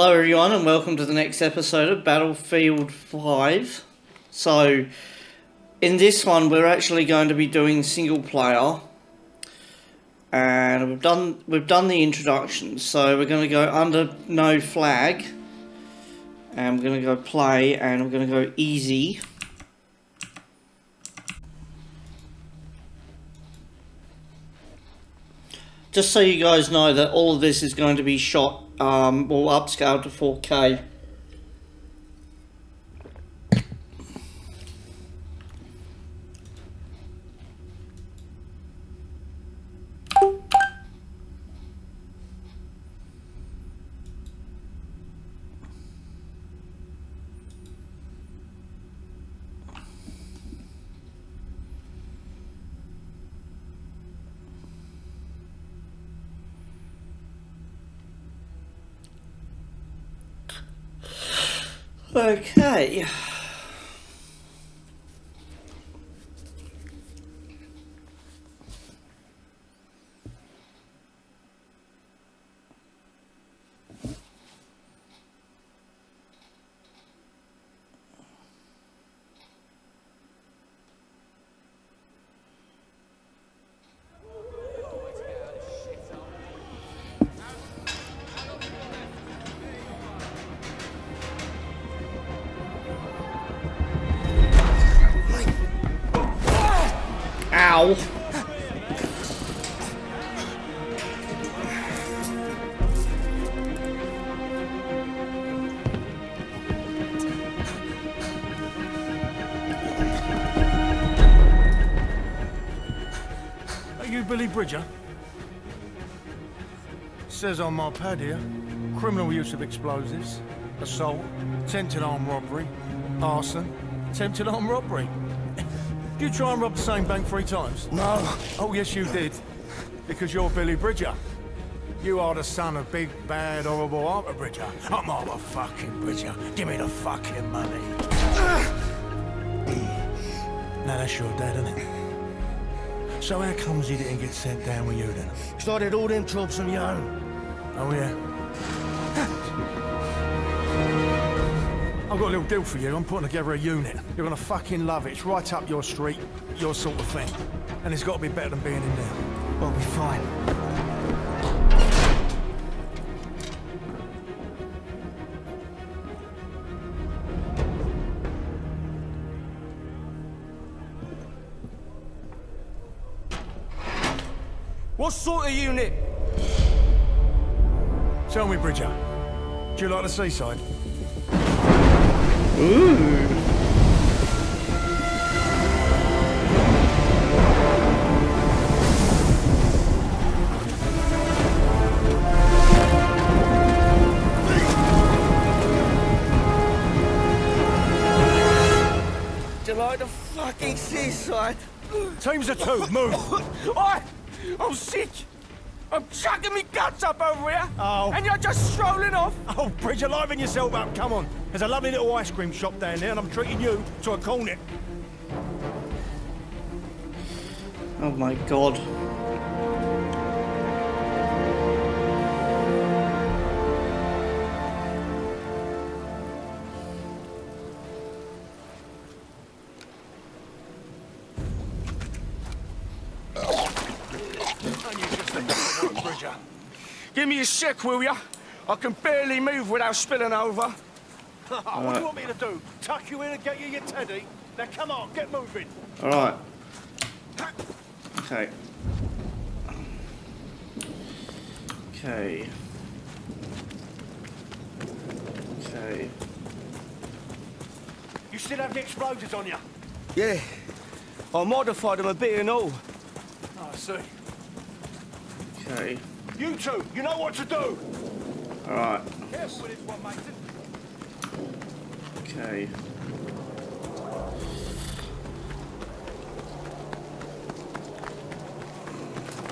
Hello, everyone, and welcome to the next episode of Battlefield 5. So, in this one, we're actually going to be doing single player, and we've done we've done the introduction. So we're going to go under no flag, and we're going to go play, and we're going to go easy. Just so you guys know that all of this is going to be shot, um, well, upscaled to 4K. Okay. Ow. Are you Billy Bridger? Says on my pad here, criminal use of explosives, assault, attempted armed robbery, arson, attempted armed robbery. Did you try and rob the same bank three times? No. Oh, yes, you did. Because you're Billy Bridger. You are the son of big, bad, horrible Arthur Bridger. I'm Arthur fucking Bridger. Give me the fucking money. now, that's your dad, isn't it? So how comes he didn't get sent down with you, then? Started all them jobs on your own. Oh, yeah? I've got a little deal for you. I'm putting together a unit. You're gonna fucking love it. It's right up your street, your sort of thing. And it's got to be better than being in there. I'll be fine. What sort of unit? Tell me, Bridger, do you like the seaside? Ooh. Like the fucking seaside? Teams of two, move! I, I'm sick. I'm chucking me guts up over here. Oh. And you're just strolling off. Oh, Bridger, liven yourself up, come on. There's a lovely little ice cream shop down there, and I'm treating you to a cornet. Oh my god. And you just think that's the work, Bridger. Give me a sec, will ya? I can barely move without spilling over. what do you want me to do? Tuck you in and get you your teddy? Now come on, get moving. Alright. Okay. Okay. Okay. You still have the explosives on you? Yeah. I modified them a bit and all. Oh, I see. Okay. You two, you know what to do. Alright. Careful with this one, Mason. Okay.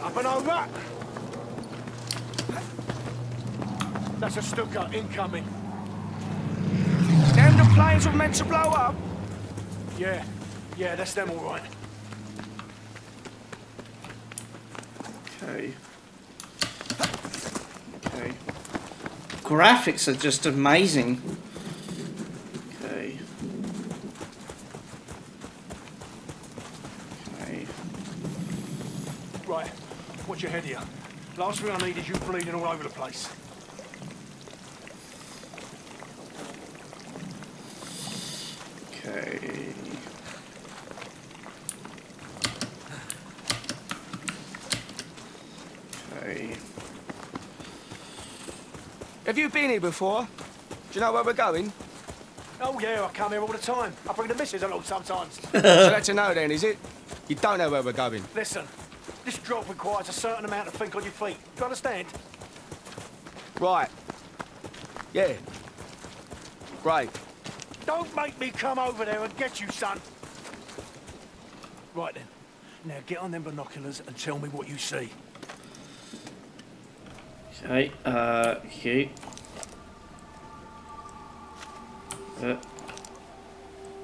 Up and over. That's a Stuka incoming. Them the planes were meant to blow up. Yeah, yeah, that's them all right. Okay. Okay. graphics are just amazing. Okay. Okay. Right, watch your head here. Last thing I need is you bleeding all over the place. Okay. Okay. Have you been here before? Do you know where we're going? Oh yeah, I come here all the time. I bring the missus along sometimes. so that's a no then, is it? You don't know where we're going. Listen, this job requires a certain amount of think on your feet. Do you understand? Right. Yeah. Great. Don't make me come over there and get you, son. Right then. Now get on them binoculars and tell me what you see. Okay, uh, okay. Uh,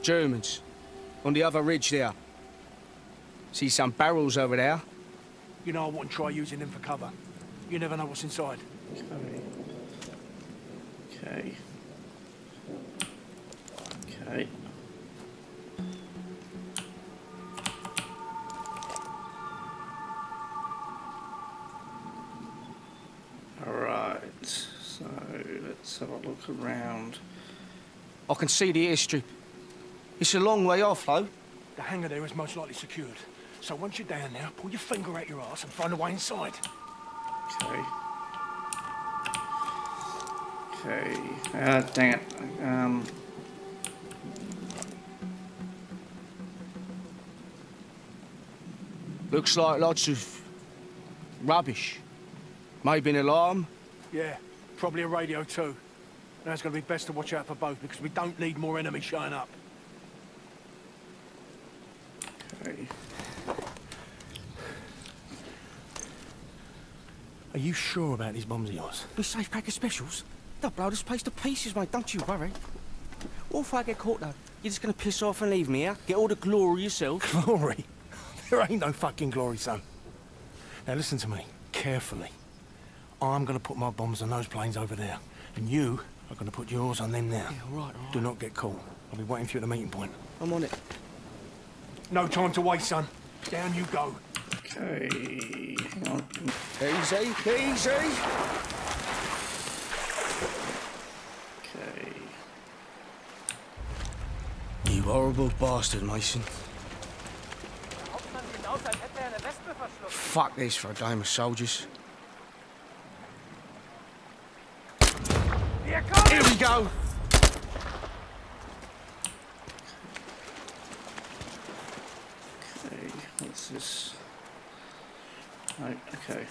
Germans. On the other ridge there. See some barrels over there? You know I wouldn't try using them for cover. You never know what's inside. okay. Okay. Alright, so let's have a look around. I can see the airstrip. It's a long way off, though. The hangar there is most likely secured. So once you're down there, pull your finger out your ass and find a way inside. Okay. Okay. Ah, dang it. Um. Looks like lots of rubbish. Maybe an alarm. Yeah, probably a radio too. Now it's going to be best to watch out for both because we don't need more enemies showing up. Are you sure about these bombs of yours? We safe pack of specials. They'll blow this place to pieces, mate. Don't you worry. What if I get caught, though? You're just gonna piss off and leave me here? Get all the glory yourself? Glory? There ain't no fucking glory, son. Now listen to me, carefully. I'm gonna put my bombs on those planes over there, and you are gonna put yours on them there. Yeah, all right, all right. Do not get caught. I'll be waiting for you at the meeting point. I'm on it. No time to waste, son. Down you go. Okay. Easy, easy. Okay. You horrible bastard, Mason. Hauptmann sieht aus, als hätte eine Wespe verschluckt. Fuck this for a game of soldiers. Here we go. Okay. What's this? Okay.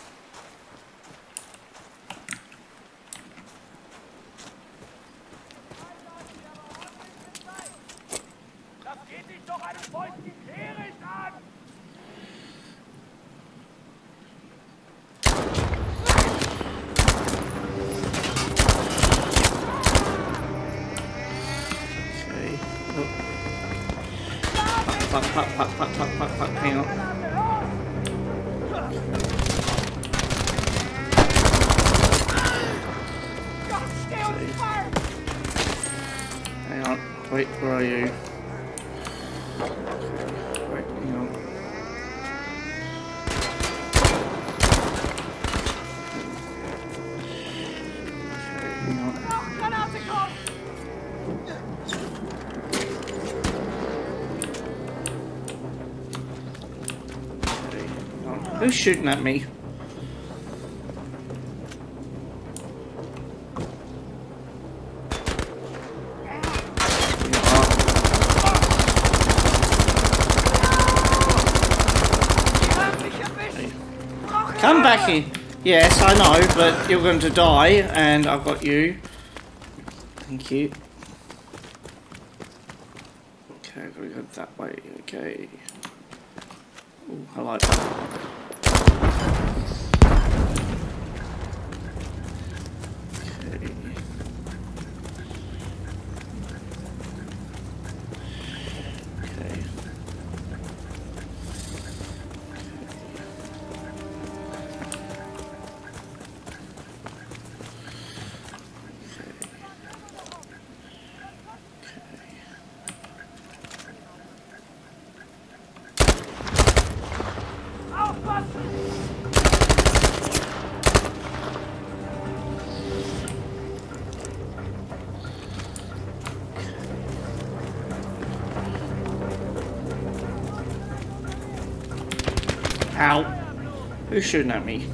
Oh. Fuck, fuck, fuck, fuck, fuck, fuck, fuck. Hang on. Wait, where are you? Wait, hang on. On. Who's shooting at me? Yes, I know, but you're going to die, and I've got you. Thank you. Okay, I've got to go that way. Okay. Oh, I like that. Okay. Ow. Who's shooting at me?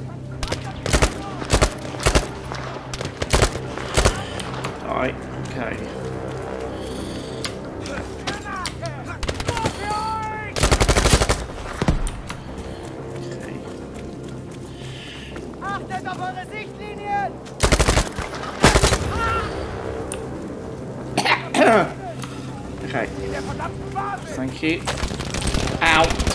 Alright, okay. Okay. Thank you. Ow.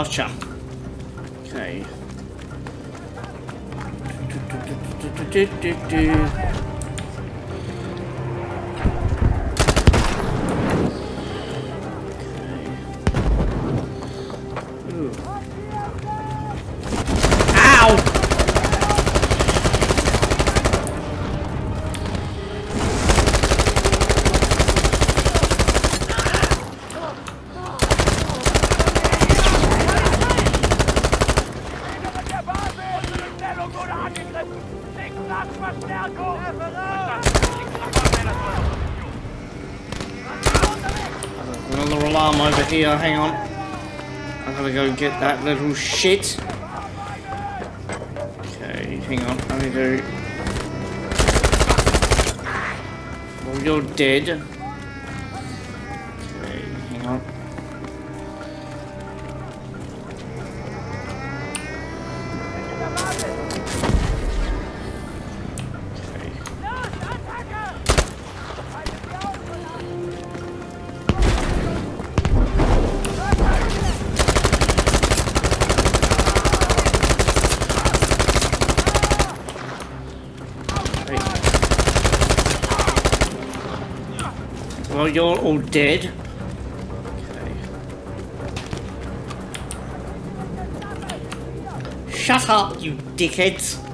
Gotcha. Okay. Do, do, do, here, hang on. I gotta go get that little shit. Okay, hang on, I need to... Well, you're dead. Okay, hang on. You're all dead. Okay. Shut up, you dickheads!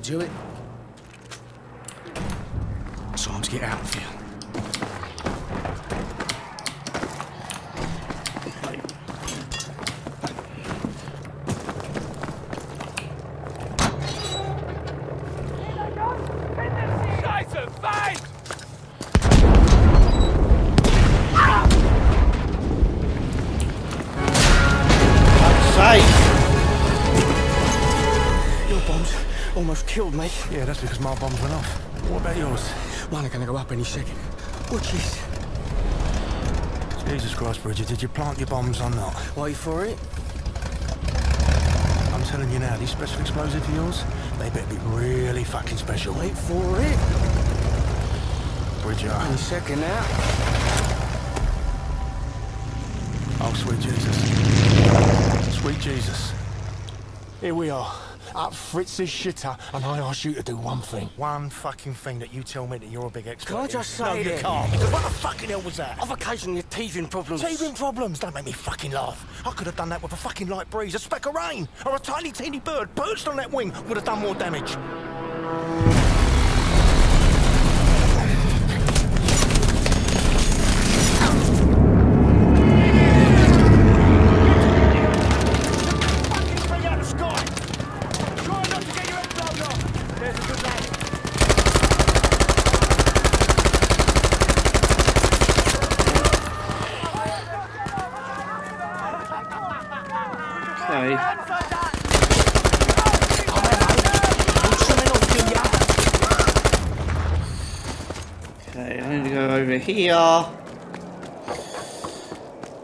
To do it. Time to get out killed me. Yeah, that's because my bombs went off. What about yours? Mine are gonna go up any second. Which is... Jesus Christ, Bridger, did you plant your bombs or not? Wait for it. I'm telling you now, these special explosives of yours, they better be really fucking special. Wait for it. Bridger. Any second now. Oh, sweet Jesus. Sweet Jesus. Here we are, at Fritz's shitter, and I ask you to do one thing. One fucking thing that you tell me that you're a big expert Can I just in. just No, say you that- can't, because what the fucking hell was that? I've occasionally had teething problems. Teething problems, don't make me fucking laugh. I could have done that with a fucking light breeze, a speck of rain, or a tiny teeny bird perched on that wing would have done more damage. Bring out the sky. Try not to get your head blown off. There's a good lad. Okay. Okay, I need to go over here.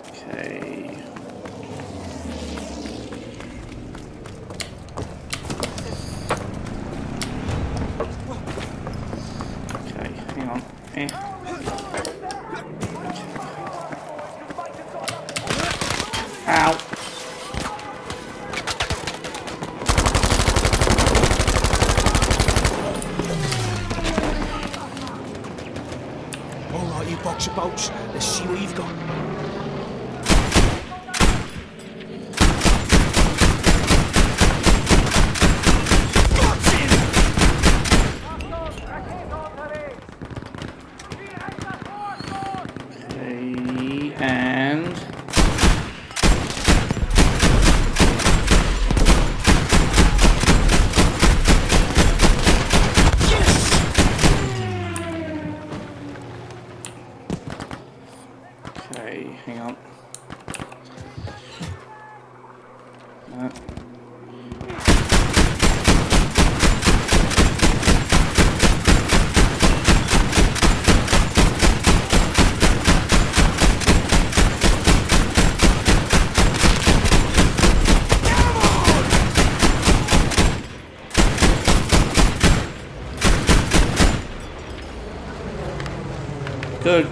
Okay. Okay, hang on. Eh. Ow. All right, you boxer bolts. Let's see what you've got. Okay, and okay, hang on. No. Good.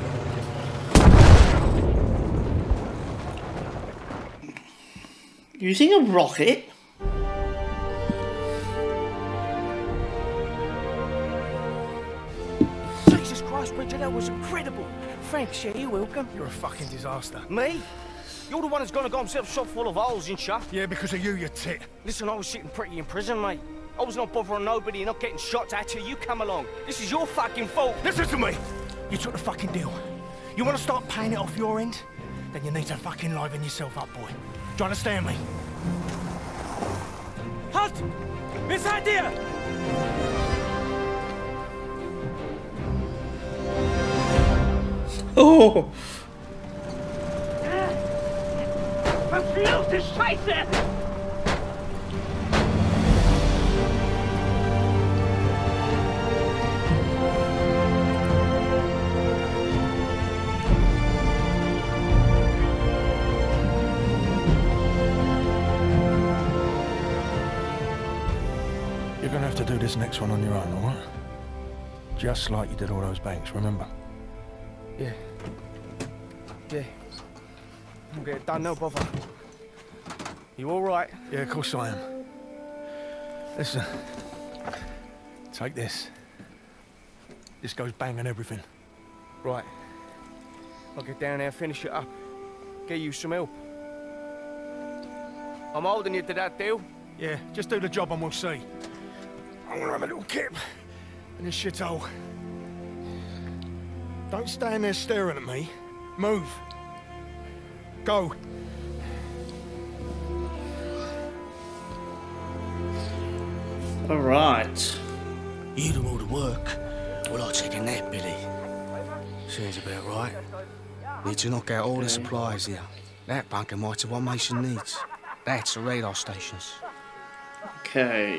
Using a rocket? Jesus Christ, Bridger, that was incredible. Thanks, yeah, you're welcome. You're a fucking disaster. Me? You're the one who's gonna got himself shot full of holes and shit. Yeah, because of you, you tit. Listen, I was sitting pretty in prison, mate. I was not bothering nobody and not getting shots at you. You come along. This is your fucking fault. Listen to me. You took the fucking deal. You want to start paying it off your end? Then you need to fucking liven yourself up, boy. Do you understand me? Halt! Wer seid ihr? Oh! Verfluchte Scheiße! Do this next one on your own, all right? Just like you did all those banks, remember? Yeah. Yeah. I'll get it done, no bother. You all right? Yeah, of course I am. Listen. Take this. This goes bang and everything. Right. I'll get down there, finish it up. Get you some help. I'm holding you to that deal. Yeah, just do the job and we'll see. I'm gonna have a little kip in this shithole. Don't stand there staring at me. Move. Go. Alright. You do all the work. Well, I'll take a nap, Billy. Sounds about right. Need to knock out all the supplies here. That bunker might have what Mason needs. That's the radar stations. Okay.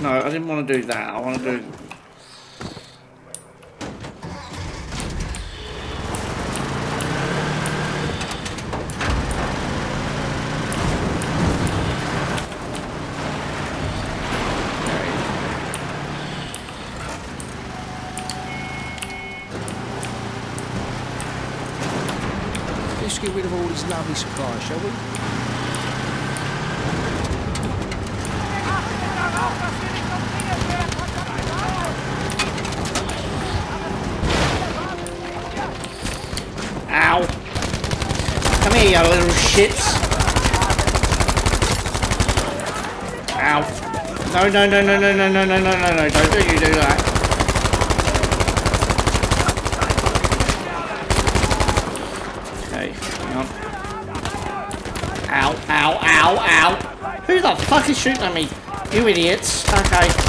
No, I didn't want to do that. I want to do Let's get rid of all these lovely supplies, shall we? No, no, no, no, no, no, no, no, no, no, no, don't do you do that. Okay, hang on. Ow, ow, ow, ow! Who the fuck is shooting at me? You idiots. Okay.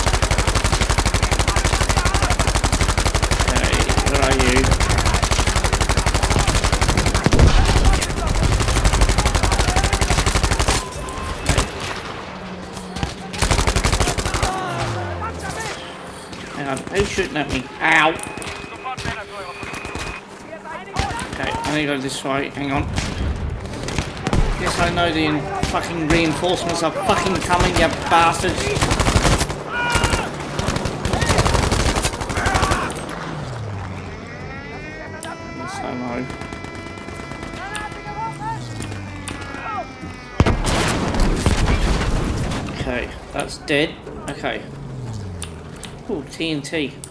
Who's shooting at me? Ow! Okay, I need to go this way. Hang on. Yes, I know the fucking reinforcements are fucking coming, you bastards. Okay, that's dead. Okay. TNT.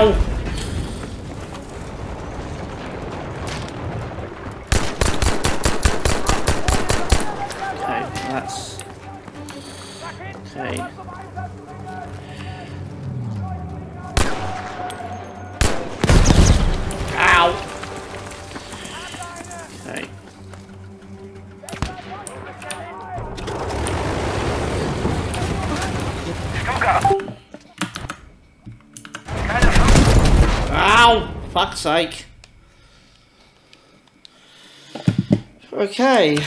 Ow! Okay.